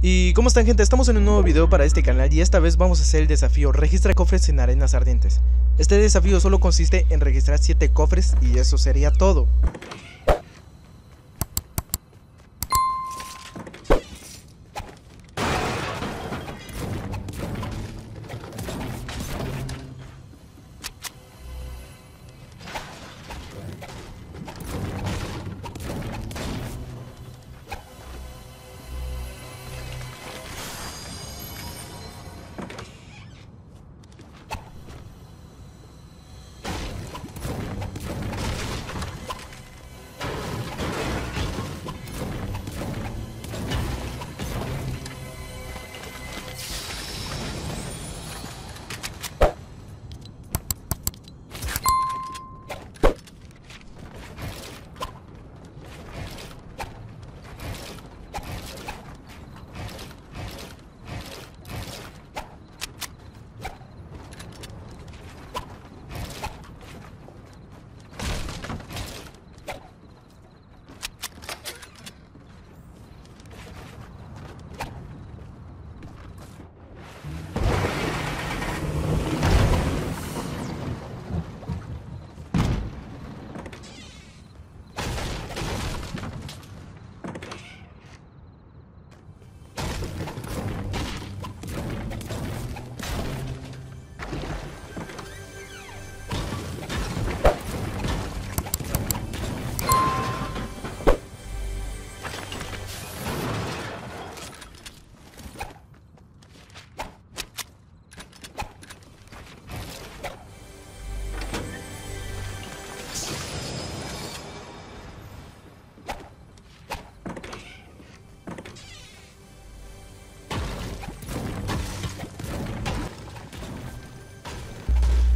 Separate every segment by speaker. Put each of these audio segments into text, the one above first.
Speaker 1: Y ¿cómo están gente? Estamos en un nuevo video para este canal y esta vez vamos a hacer el desafío Registra cofres en arenas ardientes Este desafío solo consiste en registrar 7 cofres y eso sería todo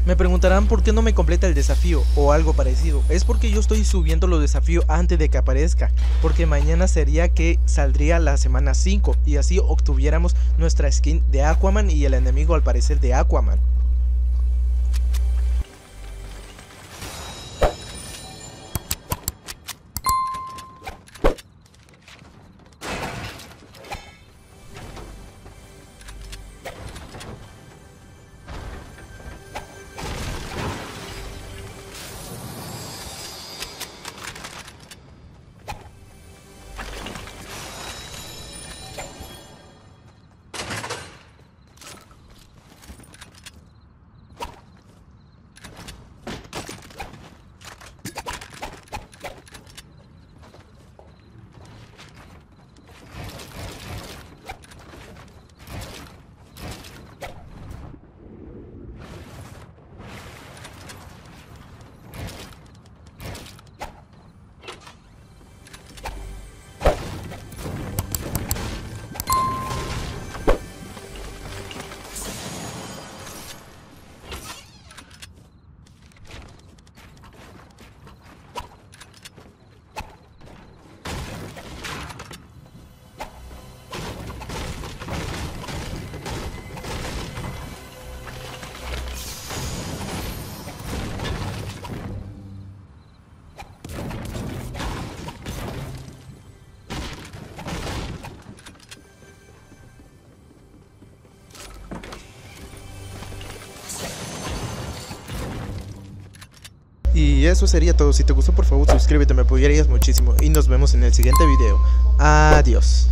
Speaker 1: Me preguntarán por qué no me completa el desafío o algo parecido. Es porque yo estoy subiendo los desafíos antes de que aparezca. Porque mañana sería que saldría la semana 5 y así obtuviéramos nuestra skin de Aquaman y el enemigo al parecer de Aquaman. Y eso sería todo. Si te gustó, por favor, suscríbete, me apoyarías muchísimo. Y nos vemos en el siguiente video. Adiós.